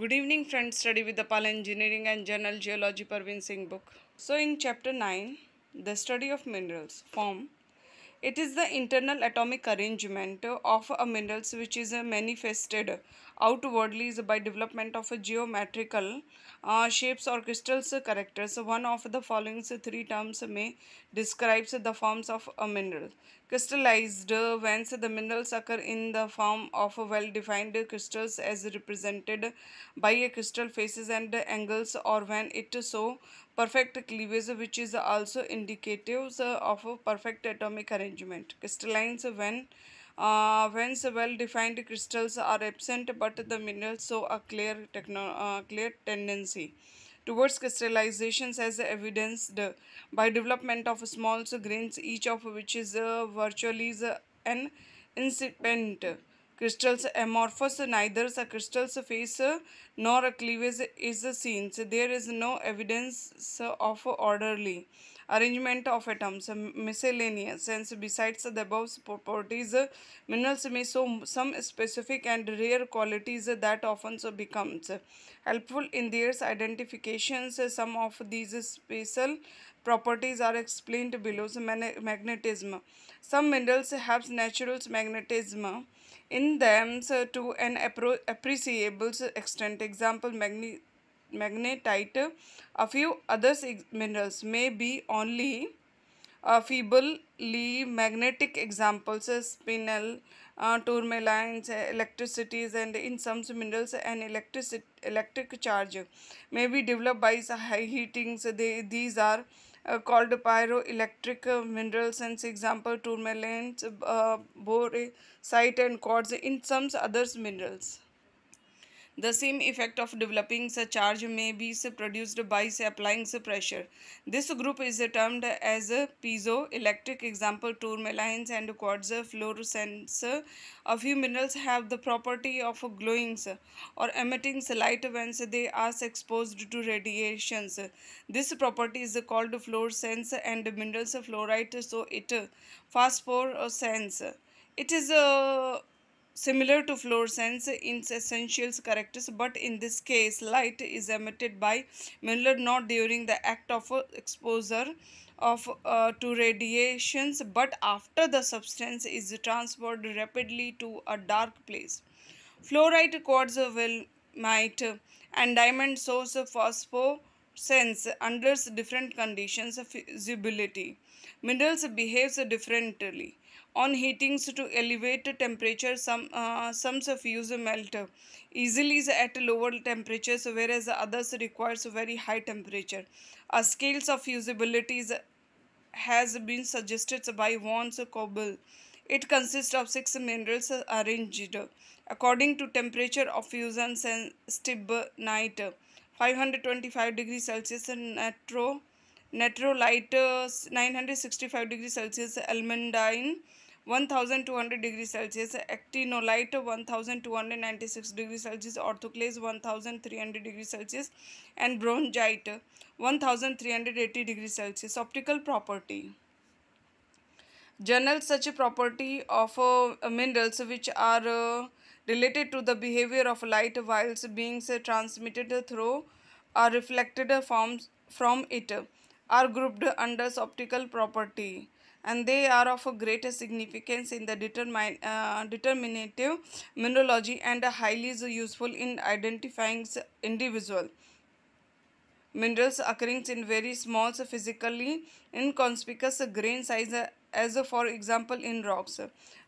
Good evening, friends. Study with the Pala Engineering and General Geology Parveen Singh book. So, in chapter 9, the study of minerals form. It is the internal atomic arrangement of a minerals which is uh, manifested outwardly by development of a geometrical uh, shapes or crystals characters. One of the following three terms may describes the forms of a mineral. Crystallized uh, whence the minerals occur in the form of well-defined crystals as represented by a crystal faces and angles or when it so perfect cleavage which is also indicative of a perfect atomic arrangement. Crystallines when uh, whence well-defined crystals are absent but the minerals show a clear, techno- uh, clear tendency towards crystallizations as evidenced by development of small grains each of which is uh, virtually uh, an incipient crystals amorphous neither a crystal's face nor a cleavage is seen. There is no evidence of orderly arrangement of atoms. Miscellaneous since besides the above properties minerals may show some specific and rare qualities that often becomes helpful in their identifications. Some of these special properties are explained below. So mag- magnetism. Some minerals have natural magnetism in them so to an appreciable extent. Example magne- magnetite a few other minerals may be only uh, feebly magnetic examples spinel uh, tourmalines uh, electricities and in some minerals an electric charge may be developed by high heatings they, these are called pyroelectric uh, minerals and example tourmalines uh, boracite and quartz in some others minerals the same effect of developing such charge may be produced by applying pressure. This group is termed as a piezoelectric example tourmalines and quartz fluorescence. A few minerals have the property of glowing or emitting light when they are exposed to radiations. This property is called fluorescence and minerals fluorite so it phosphorescence. It is a similar to fluorescence in essential characters but in this case light is emitted by mineral not during the act of exposure of uh, to radiations but after the substance is transferred rapidly to a dark place. Fluorite quartz will might and diamond source phosphorescence under different conditions of visibility minerals behaves differently on heatings to elevate temperature some uh, some fuse melt easily at lower temperatures whereas others requires very high temperature. A scales of fusibility has been suggested by von Kobell it consists of six minerals arranged according to temperature of fusion stibnite 525 degrees celsius and natro Natrolite 965 degrees Celsius, almandine 1200 degrees Celsius, actinolite 1296 degrees Celsius, orthoclase 1300 degrees Celsius, and bronzite 1380 degrees Celsius. Optical property. General such a property of uh, minerals which are uh, related to the behavior of light whilst being uh, transmitted through are reflected from, from it are grouped under optical property and they are of a greater significance in the determin uh, determinative mineralogy and are highly useful in identifying individual minerals occurring in very small physically inconspicuous grain size as for example in rocks.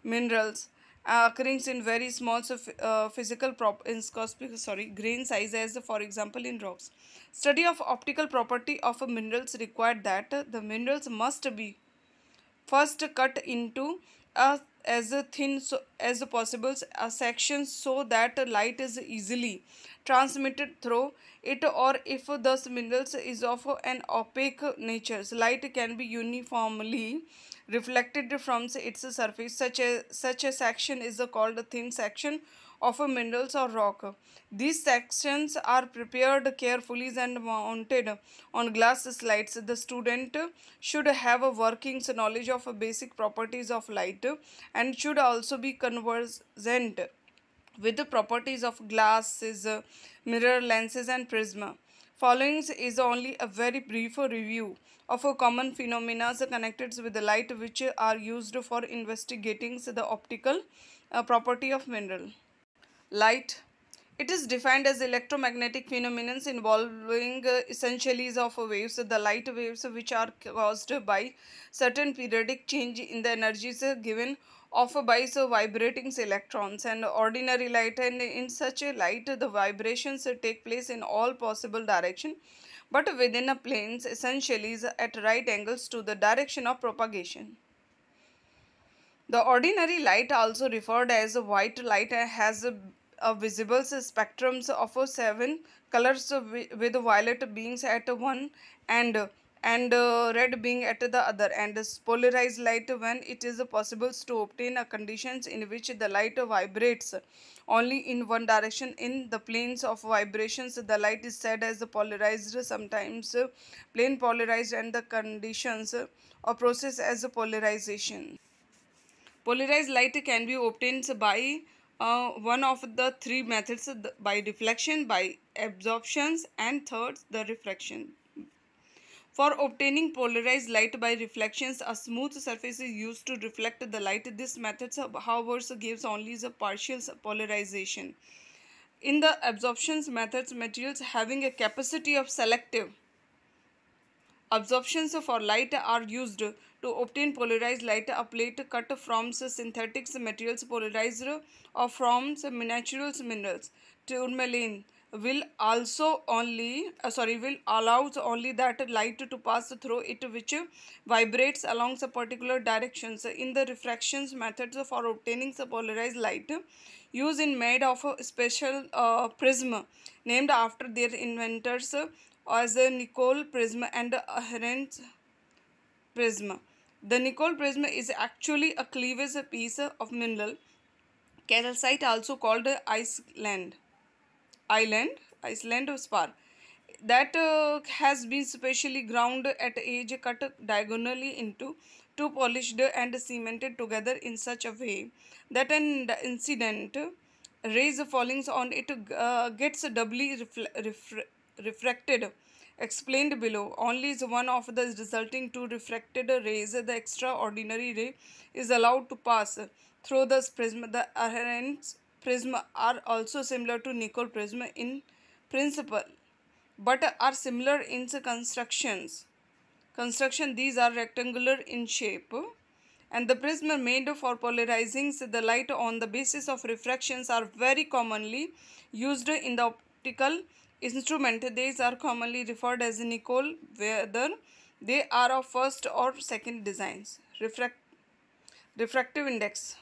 Minerals uh, occurring in very small uh, physical prop inconspicuous sorry grain size as for example in rocks. Study of optical property of minerals required that the minerals must be first cut into a as thin so, as possible a section so that light is easily transmitted through it or if the minerals is of an opaque nature so light can be uniformly reflected from its surface such a such a section is called a thin section of a minerals or rock. These sections are prepared carefully and mounted on glass slides. The student should have a working knowledge of basic properties of light and should also be conversant with the properties of glasses, mirror, lenses and prism. Following is only a very brief review of common phenomena connected with the light which are used for investigating the optical uh, property of mineral. Light it is defined as electromagnetic phenomena involving uh, essentially of waves, the light waves which are caused by certain periodic change in the energies given so vibrating electrons and ordinary light and in such a light the vibrations take place in all possible direction but within a planes essentially is at right angles to the direction of propagation. The ordinary light also referred as a white light has a visible spectrums of seven colors with violet beings at one and and uh, red being at the other and polarized light when it is possible to obtain a conditions in which the light vibrates only in one direction. In the planes of vibrations the light is said as polarized sometimes plane polarized and the conditions or process as a polarization. Polarized light can be obtained by uh, one of the three methods by reflection, by absorptions and third the refraction. For obtaining polarized light by reflections, a smooth surface is used to reflect the light. This method, however, gives only the partial polarization. In the absorptions methods, materials having a capacity of selective absorptions for light are used to obtain polaroid light, a plate cut from synthetic materials polarized or from natural minerals. Tourmaline will also only uh, sorry will allows only that light to pass through it which vibrates along the particular directions. In the refractions methods for obtaining the polarized light used in made of a special uh, prism named after their inventors as a Nicol prism and Ahrens prism. The Nicol prism is actually a cleavage piece of mineral calcite also called Iceland island Iceland spar that uh, has been specially ground at edge cut diagonally into two polished and cemented together in such a way that an incident rays falling on it uh, gets doubly refle refra refracted explained below. Only is one of the resulting two refracted rays, the extraordinary ray, is allowed to pass through the prism. The Ahrens prism are also similar to Nicol prism in principle, but are similar in constructions. Construction these are rectangular in shape and the prism made for polarizing the light on the basis of refractions are very commonly used in the optical instrument. These are commonly referred as Nicol whether they are of first or second designs. Refract refractive index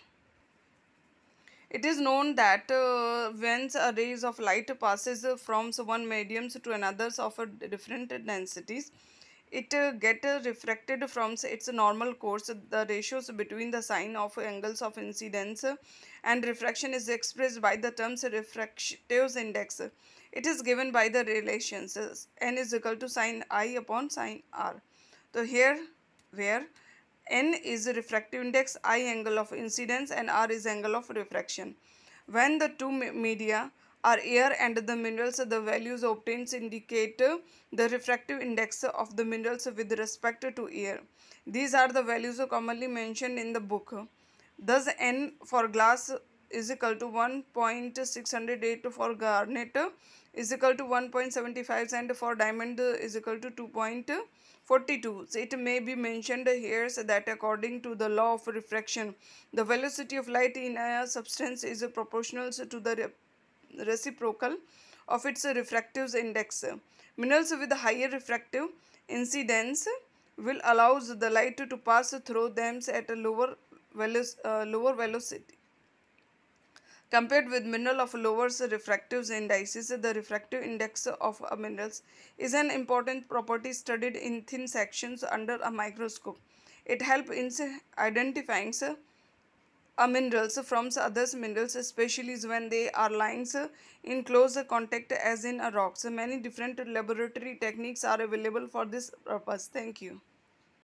it is known that uh, when a rays of light passes from one medium to another of different densities. It uh, get uh, refracted from its normal course. The ratios between the sign of angles of incidence and refraction is expressed by the terms refractive index. It is given by the relations. N is equal to sine i upon sine r. So here where n is refractive index, i angle of incidence and r is angle of refraction. When the two media are air and the minerals, the values obtained indicate the refractive index of the minerals with respect to air. These are the values commonly mentioned in the book. Thus, n for glass is equal to 1.608 for garnet is equal to 1.75 and for diamond is equal to 2.42. So it may be mentioned here so that according to the law of refraction, the velocity of light in a substance is proportional to the reciprocal of its refractive index. Minerals with higher refractive incidence will allow the light to pass through them at a lower, velo uh, lower velocity. Compared with mineral of lower refractive indices, the refractive index of minerals is an important property studied in thin sections under a microscope. It helps in identifying minerals from other minerals, especially when they are lying in close contact as in rocks. Many different laboratory techniques are available for this purpose. Thank you.